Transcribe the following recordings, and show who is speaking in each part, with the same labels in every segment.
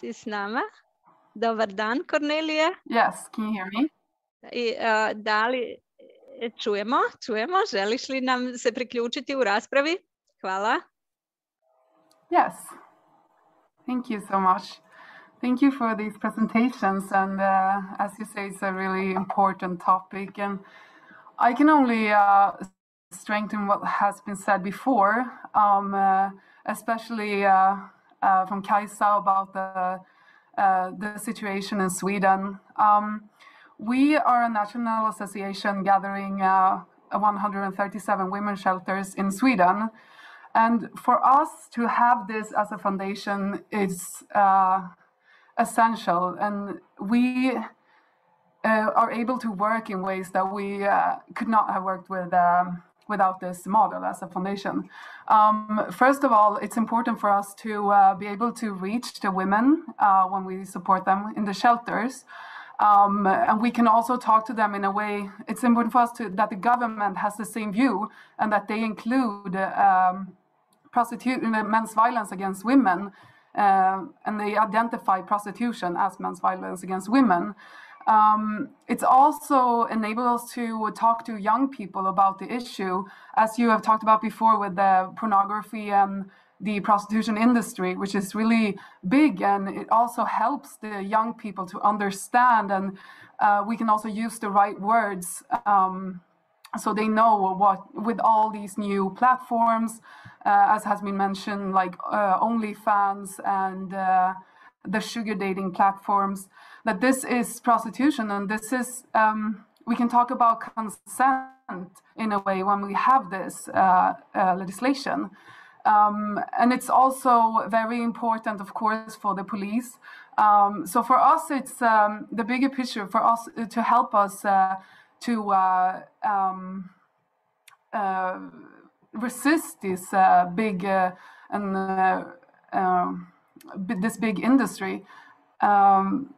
Speaker 1: si s nama? Dobar dan, Kornelija.
Speaker 2: Yes, can you hear me?
Speaker 1: I, uh, da li čujemo? Čujemo. Želiš li nam se priključiti u raspravi? Hvala.
Speaker 2: Yes. Thank you so much. Thank you for these presentations. And uh, as you say, it's a really important topic. And I can only uh, strengthen what has been said before, um, uh, especially uh, uh, from Kaisa about the, uh, the situation in Sweden. Um, we are a national association gathering 137 women shelters in Sweden. And for us to have this as a foundation is essential. And we uh, are able to work in ways that we uh, could not have worked with um, without this model as a foundation. Um, first of all, it's important for us to uh, be able to reach the women uh, when we support them in the shelters. Um, and we can also talk to them in a way. It's important for us to, that the government has the same view and that they include um, prostitution, men's violence against women uh, and they identify prostitution as men's violence against women. Um, it's also enabled us to talk to young people about the issue, as you have talked about before with the pornography and the prostitution industry, which is really big, and it also helps the young people to understand, and uh, we can also use the right words. Um, so they know what with all these new platforms uh, as has been mentioned like uh, onlyfans and uh, the sugar dating platforms that this is prostitution and this is um, we can talk about consent in a way when we have this uh, uh, legislation. Um, and it's also very important of course for the police. Um, so for us it's um, the bigger picture for us to help us uh, to uh, um, uh, resist this uh, big and um, this big industry. Um,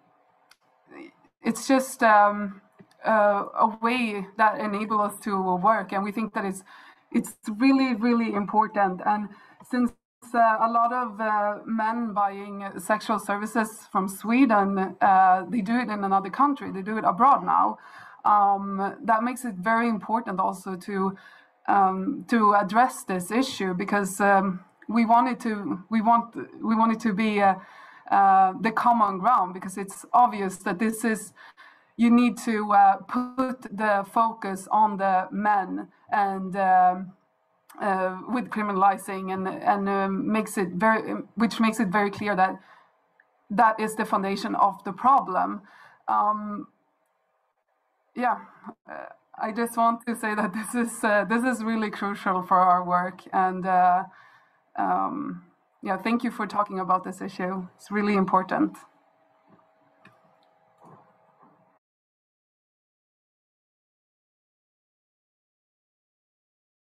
Speaker 2: it's just um, a way that enables us to work, and we think that it's it's really really important. And since uh, a lot of uh, men buying sexual services from Sweden, uh, they do it in another country. They do it abroad now um, that makes it very important also to um, to address this issue because um, we wanted to we want we want it to be uh, uh, the common ground because it's obvious that this is you need to uh, put the focus on the men and um, uh, with criminalizing and and um, makes it very which makes it very clear that that is the foundation of the problem. Um, yeah, uh, I just want to say that this is uh, this is really crucial for our work, and um, yeah, thank you for talking about this issue. It's really important.